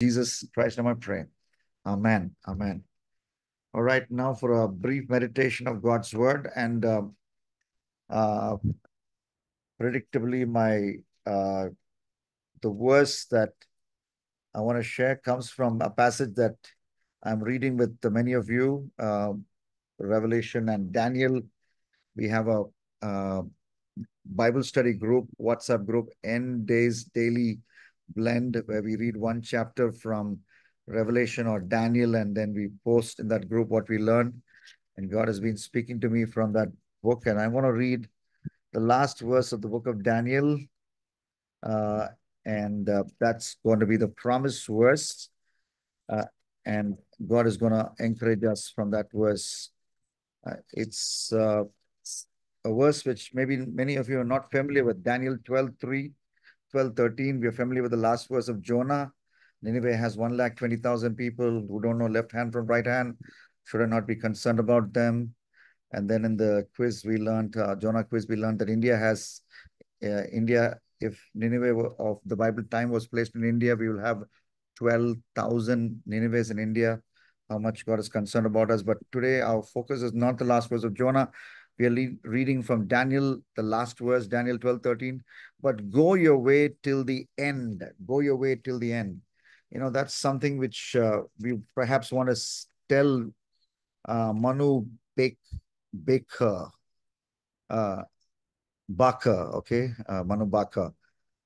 Jesus Christ, name I pray. Amen. Amen. All right, now for a brief meditation of God's word, and uh, uh, predictably, my uh, the verse that I want to share comes from a passage that I'm reading with many of you, uh, Revelation and Daniel. We have a uh, Bible study group, WhatsApp group, End Days Daily Blend, where we read one chapter from Revelation or Daniel, and then we post in that group what we learned. And God has been speaking to me from that book. And I want to read the last verse of the book of Daniel. Uh, and uh, that's going to be the promise verse. Uh, and God is going to encourage us from that verse. Uh, it's uh, a verse which maybe many of you are not familiar with Daniel 12 3, 12 13. We are familiar with the last verse of Jonah. Nineveh has 1 lakh 20,000 people who don't know left hand from right hand. Should I not be concerned about them? And then in the quiz, we learned, uh, Jonah quiz, we learned that India has, uh, India, if Nineveh of the Bible time was placed in India, we will have 12,000 Ninevehs in India. How much God is concerned about us. But today, our focus is not the last verse of Jonah. We are reading from Daniel, the last verse, Daniel 12, 13. But go your way till the end. Go your way till the end you know, that's something which uh, we perhaps want to tell uh, Manu Bak Bhaker, uh, okay, uh, Manu Baka.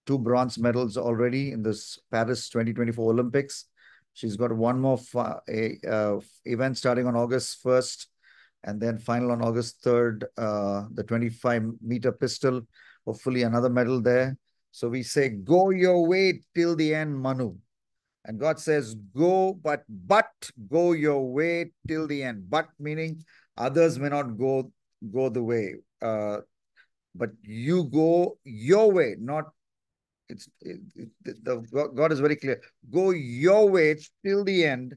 Two bronze medals already in this Paris 2024 Olympics. She's got one more a, uh, event starting on August 1st and then final on August 3rd, uh, the 25 meter pistol. Hopefully another medal there. So we say, go your way till the end, Manu. And God says, go, but but go your way till the end. But meaning others may not go go the way. Uh, but you go your way, not it's it, it, the God is very clear. Go your way till the end,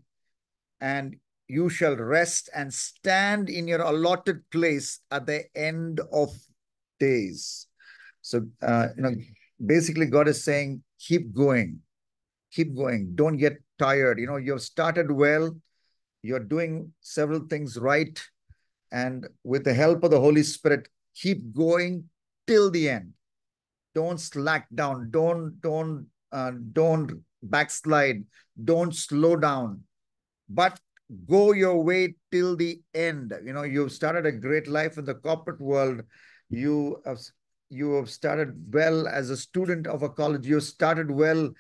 and you shall rest and stand in your allotted place at the end of days. So uh, you know, basically, God is saying, keep going keep going. Don't get tired. You know, you've started well. You're doing several things right. And with the help of the Holy Spirit, keep going till the end. Don't slack down. Don't, don't, uh, don't backslide. Don't slow down. But go your way till the end. You know, you've started a great life in the corporate world. You have you have started well as a student of a college. You started well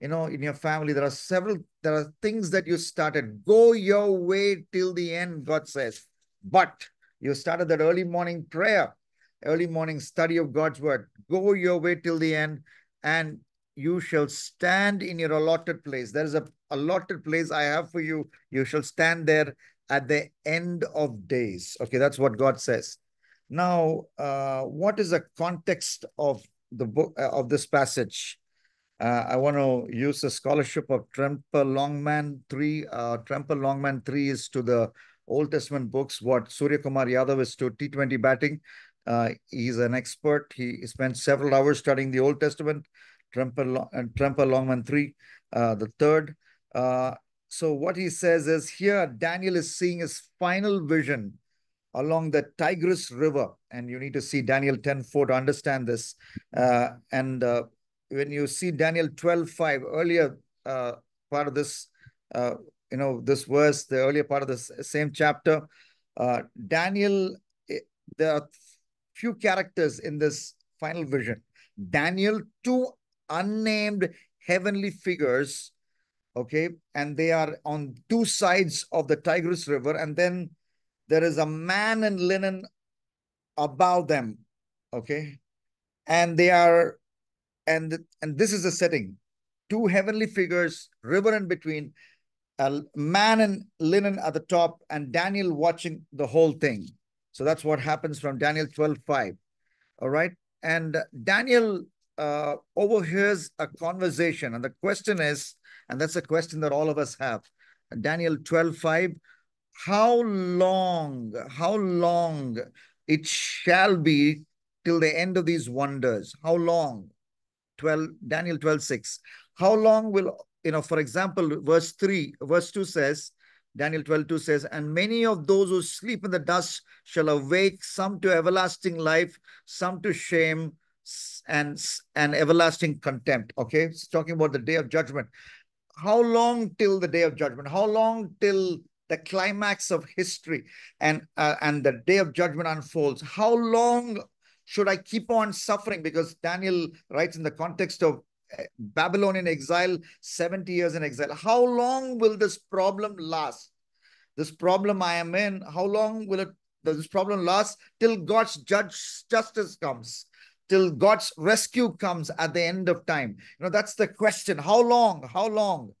you know, in your family, there are several, there are things that you started. Go your way till the end, God says. But you started that early morning prayer, early morning study of God's word. Go your way till the end, and you shall stand in your allotted place. There is a allotted place I have for you. You shall stand there at the end of days. Okay, that's what God says. Now, uh, what is the context of the book uh, of this passage? Uh, I want to use the scholarship of Tremper Longman 3. Uh, Tremper Longman 3 is to the Old Testament books what Surya Kumar Yadav is to T20 batting. Uh, he's an expert. He spent several hours studying the Old Testament. Tremper, and Tremper Longman 3, uh, the third. Uh, so what he says is here, Daniel is seeing his final vision along the Tigris River. And you need to see Daniel 10 4 to understand this. Uh, and uh, when you see Daniel 12, 5, earlier uh, part of this, uh, you know, this verse, the earlier part of this same chapter, Daniel, eh, there are few characters in this final vision. Daniel, two unnamed heavenly figures, okay, and they are on two sides of the Tigris River, and then there is a man in linen above them, okay, and they are and and this is the setting. Two heavenly figures river in between a man in linen at the top and daniel watching the whole thing. So that's what happens from daniel 12 5 all right? And daniel uh, overhears a conversation. And the question is and that's a question that all of us have. Daniel 12 5 how long how long it shall be till the end of these wonders? How long? 12, Daniel 12, 6. How long will you know, for example, verse 3, verse 2 says, Daniel 12, 2 says, And many of those who sleep in the dust shall awake, some to everlasting life, some to shame and, and everlasting contempt. Okay, it's talking about the day of judgment. How long till the day of judgment? How long till the climax of history and uh, and the day of judgment unfolds? How long should I keep on suffering? Because Daniel writes in the context of Babylonian exile, 70 years in exile. How long will this problem last? This problem I am in, how long will it this problem last? Till God's judge justice comes, till God's rescue comes at the end of time. You know, that's the question. How long? How long?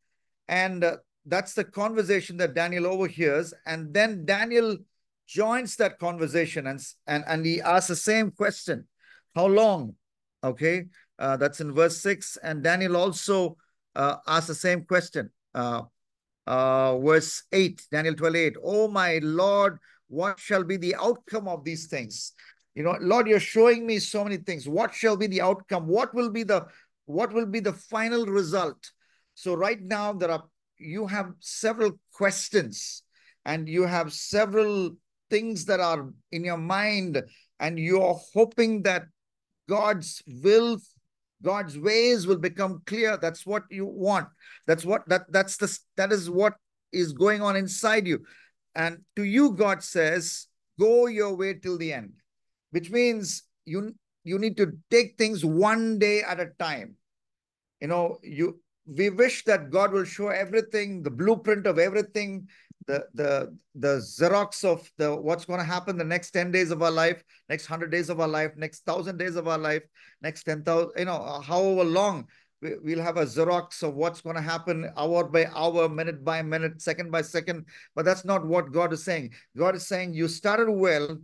And uh, that's the conversation that Daniel overhears. And then Daniel joins that conversation and, and, and he asks the same question. How long? Okay. Uh, that's in verse 6. And Daniel also uh, asks the same question. Uh, uh, verse 8, Daniel 12, 8. Oh, my Lord, what shall be the outcome of these things? You know, Lord, you're showing me so many things. What shall be the outcome? What will be the what will be the final result? So right now there are you have several questions and you have several things that are in your mind and you're hoping that God's will God's ways will become clear. That's what you want. That's what that that's the that is what is going on inside you. And to you, God says, go your way till the end, which means you you need to take things one day at a time. You know, you we wish that God will show everything, the blueprint of everything, the the the xerox of the what's going to happen the next 10 days of our life next 100 days of our life next 1000 days of our life next 10000 you know uh, however long we, we'll have a xerox of what's going to happen hour by hour minute by minute second by second but that's not what god is saying god is saying you started well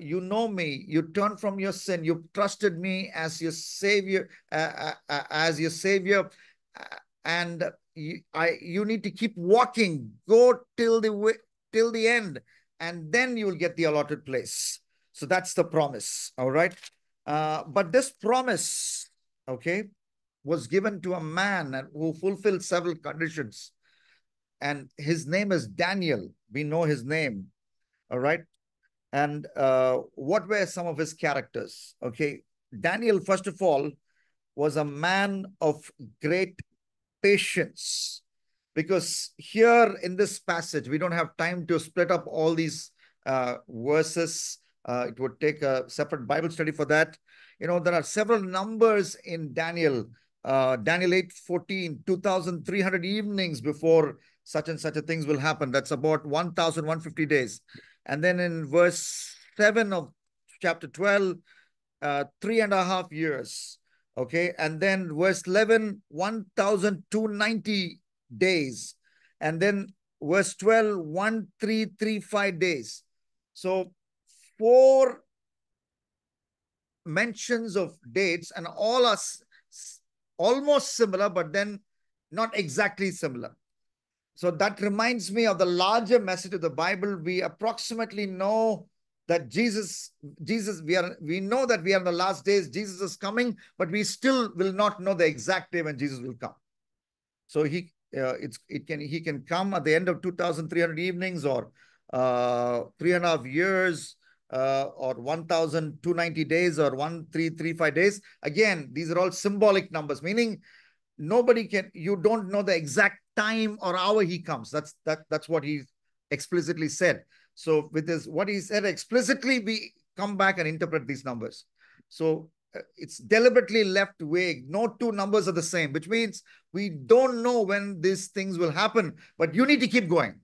you know me you turned from your sin you trusted me as your savior uh, uh, uh as your savior uh, and you, I, you need to keep walking. Go till the till the end, and then you will get the allotted place. So that's the promise. All right. Uh, but this promise, okay, was given to a man who fulfilled several conditions. And his name is Daniel. We know his name. All right. And uh, what were some of his characters? Okay. Daniel, first of all, was a man of great patience. Because here in this passage, we don't have time to split up all these uh, verses. Uh, it would take a separate Bible study for that. You know, there are several numbers in Daniel. Uh, Daniel 8, 14, 2,300 evenings before such and such a things will happen. That's about 1,150 days. And then in verse 7 of chapter 12, uh, three and a half years. Okay. And then verse 11, 1,290 days. And then verse 12, 1,335 days. So four mentions of dates and all are almost similar, but then not exactly similar. So that reminds me of the larger message of the Bible. We approximately know that Jesus, Jesus, we are we know that we are in the last days, Jesus is coming, but we still will not know the exact day when Jesus will come. So he uh, it's it can he can come at the end of 2,300 evenings or uh, three and a half years uh, or 1,290 days or 1,335 days. Again, these are all symbolic numbers, meaning nobody can, you don't know the exact time or hour he comes. That's that that's what he explicitly said. So with this, what he said explicitly, we come back and interpret these numbers. So uh, it's deliberately left vague. No two numbers are the same, which means we don't know when these things will happen, but you need to keep going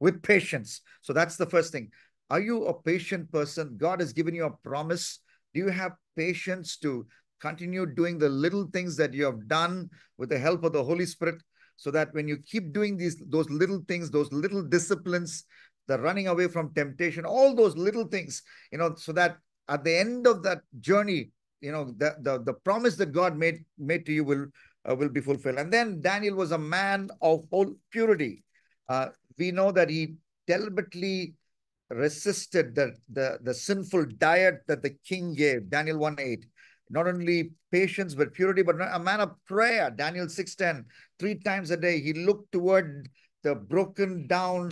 with patience. So that's the first thing. Are you a patient person? God has given you a promise. Do you have patience to continue doing the little things that you have done with the help of the Holy Spirit? So that when you keep doing these those little things, those little disciplines, the running away from temptation, all those little things, you know, so that at the end of that journey, you know, the the, the promise that God made made to you will uh, will be fulfilled. And then Daniel was a man of whole purity. Uh, we know that he deliberately resisted the, the, the sinful diet that the king gave, Daniel 1 8. Not only patience, but purity, but a man of prayer. Daniel 6.10, three times a day, he looked toward the broken down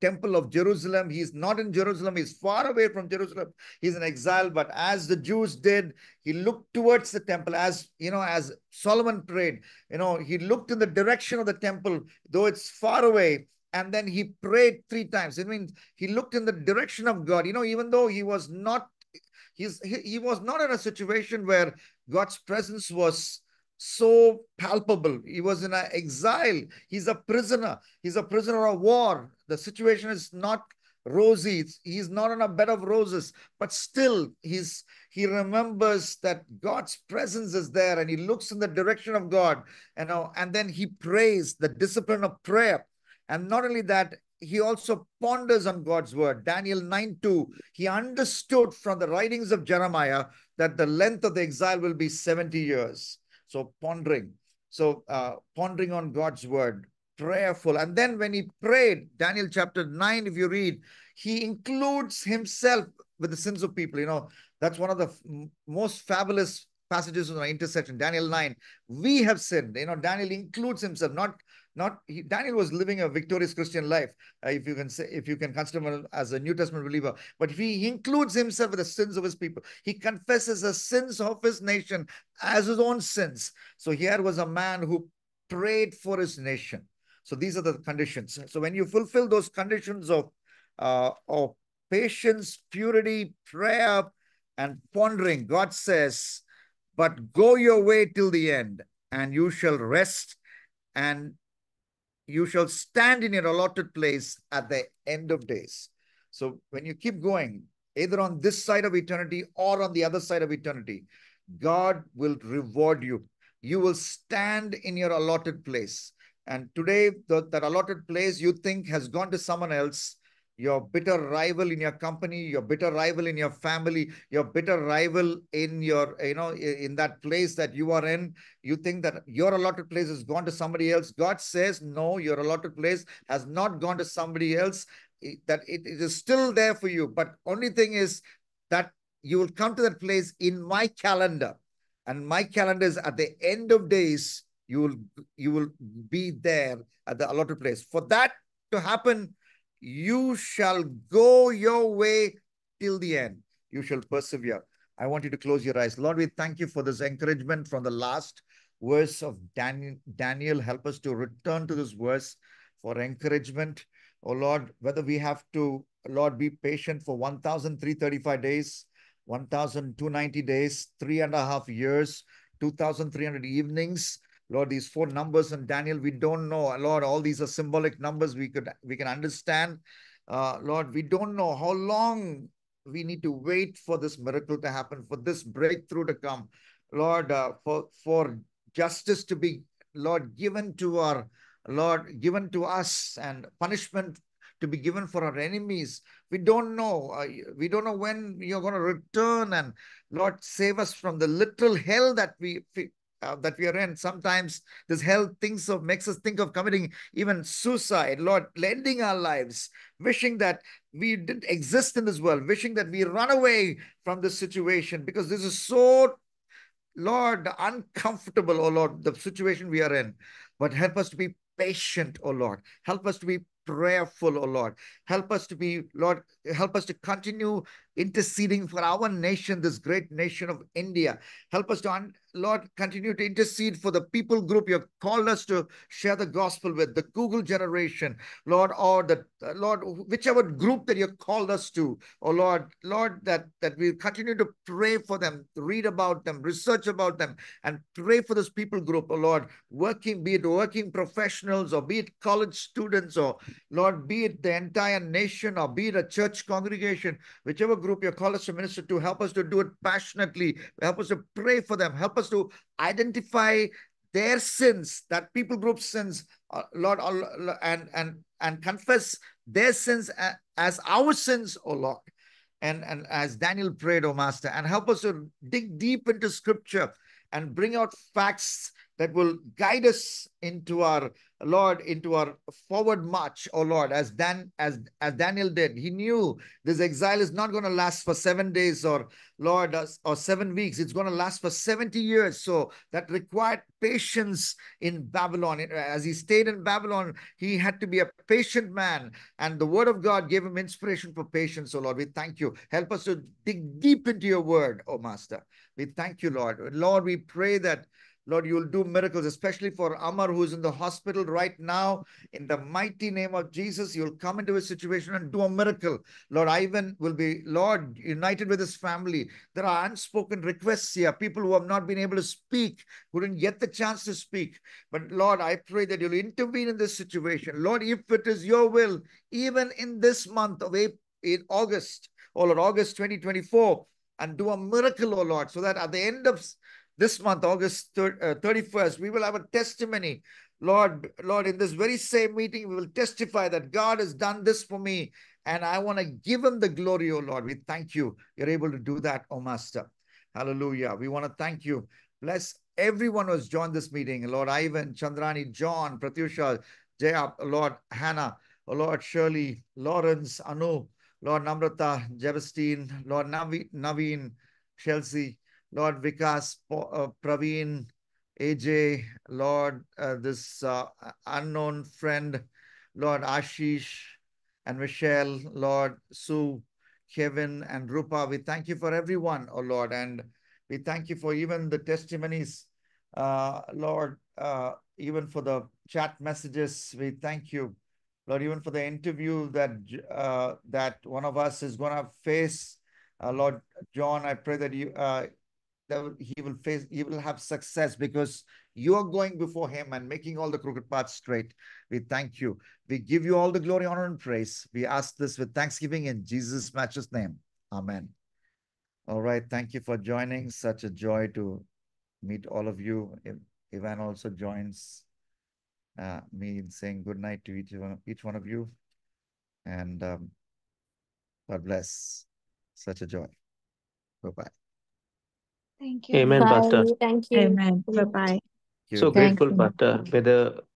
temple of Jerusalem. He's not in Jerusalem. He's far away from Jerusalem. He's in exile. But as the Jews did, he looked towards the temple as, you know, as Solomon prayed, you know, he looked in the direction of the temple, though it's far away. And then he prayed three times. It means he looked in the direction of God, you know, even though he was not, he's, he, he was not in a situation where God's presence was so palpable. He was in an exile. He's a prisoner. He's a prisoner of war. The situation is not rosy. He's not on a bed of roses, but still he's he remembers that God's presence is there and he looks in the direction of God, you know, and then he prays the discipline of prayer. And not only that, he also ponders on God's word. Daniel 9 2, he understood from the writings of Jeremiah that the length of the exile will be 70 years. So pondering. So uh, pondering on God's word, prayerful. And then when he prayed, Daniel chapter 9, if you read, he includes himself with the sins of people. You know, that's one of the most fabulous passages in the intercession. Daniel 9, we have sinned. You know, Daniel includes himself, not not he, Daniel was living a victorious Christian life, uh, if you can say, if you can consider him as a New Testament believer. But he, includes himself with the sins of his people. He confesses the sins of his nation as his own sins. So here was a man who prayed for his nation. So these are the conditions. So when you fulfill those conditions of uh, of patience, purity, prayer, and pondering, God says, "But go your way till the end, and you shall rest." And you shall stand in your allotted place at the end of days. So when you keep going, either on this side of eternity or on the other side of eternity, God will reward you. You will stand in your allotted place. And today, the, that allotted place you think has gone to someone else, your bitter rival in your company, your bitter rival in your family, your bitter rival in your, you know, in that place that you are in, you think that your allotted place has gone to somebody else. God says, no, your allotted place has not gone to somebody else, that it, it is still there for you. But only thing is that you will come to that place in my calendar. And my calendar is at the end of days, you will you will be there at the allotted place. For that to happen, you shall go your way till the end. You shall persevere. I want you to close your eyes. Lord, we thank you for this encouragement from the last verse of Daniel. Daniel, help us to return to this verse for encouragement. Oh Lord, whether we have to, Lord, be patient for 1,335 days, 1,290 days, three and a half years, 2,300 evenings, Lord, these four numbers in Daniel, we don't know. Lord, all these are symbolic numbers we could we can understand. Uh, Lord, we don't know how long we need to wait for this miracle to happen, for this breakthrough to come. Lord, uh, for for justice to be, Lord, given to our Lord, given to us, and punishment to be given for our enemies. We don't know. Uh, we don't know when you're going to return and Lord, save us from the literal hell that we uh, that we are in. Sometimes this hell thinks of makes us think of committing even suicide. Lord, lending our lives, wishing that we didn't exist in this world, wishing that we run away from this situation because this is so, Lord, uncomfortable, oh Lord, the situation we are in. But help us to be patient, oh Lord. Help us to be prayerful, oh Lord. Help us to be, Lord, help us to continue interceding for our nation, this great nation of India. Help us to, Lord, continue to intercede for the people group you've called us to share the gospel with, the Google generation, Lord, or the uh, Lord, whichever group that you've called us to, oh Lord, Lord, that that we continue to pray for them, read about them, research about them, and pray for this people group, oh Lord, working, be it working professionals or be it college students or Lord, be it the entire nation or be it a church congregation, whichever group group you're called us to minister to. Help us to do it passionately. Help us to pray for them. Help us to identify their sins, that people group sins, uh, Lord, uh, and and and confess their sins as our sins, oh Lord. And and as Daniel prayed, oh Master, and help us to dig deep into Scripture and bring out facts that will guide us into our Lord, into our forward march, oh Lord, as Dan as as Daniel did. He knew this exile is not going to last for seven days or Lord uh, or seven weeks. It's going to last for 70 years. So that required patience in Babylon. As he stayed in Babylon, he had to be a patient man. And the word of God gave him inspiration for patience. Oh Lord, we thank you. Help us to dig deep into your word, oh Master. We thank you, Lord. Lord, we pray that Lord, you'll do miracles, especially for Amar, who's in the hospital right now. In the mighty name of Jesus, you'll come into a situation and do a miracle. Lord, Ivan will be, Lord, united with his family. There are unspoken requests here, people who have not been able to speak, who didn't get the chance to speak. But Lord, I pray that you'll intervene in this situation. Lord, if it is your will, even in this month of April, in August, or Lord, August 2024, and do a miracle, oh Lord, so that at the end of this month, August 31st, uh, we will have a testimony. Lord, Lord, in this very same meeting, we will testify that God has done this for me, and I want to give him the glory, oh Lord. We thank you. You're able to do that, oh Master. Hallelujah. We want to thank you. Bless everyone who has joined this meeting. Lord Ivan, Chandrani, John, Pratyusha, Jaya, Lord Hannah, oh Lord Shirley, Lawrence, Anu, Lord Namrata, Javestine, Lord Navi, Naveen, Chelsea, Lord Vikas, uh, Praveen, AJ, Lord, uh, this uh, unknown friend, Lord Ashish and Michelle, Lord Sue, Kevin, and Rupa. We thank you for everyone, oh Lord, and we thank you for even the testimonies, uh, Lord, uh, even for the chat messages. We thank you, Lord, even for the interview that uh, that one of us is going to face. Lord John, I pray that you that he will face, he will have success because you are going before him and making all the crooked paths straight. We thank you. We give you all the glory, honor, and praise. We ask this with thanksgiving in Jesus' matchless name. Amen. All right. Thank you for joining. Such a joy to meet all of you. Ivan also joins uh, me in saying good night to each one, each one of you. And um, God bless. Such a joy. Bye-bye. Thank you. Amen, Bye. Pastor. Thank you. Amen. Bye bye. So Thank grateful, you. Pastor. May the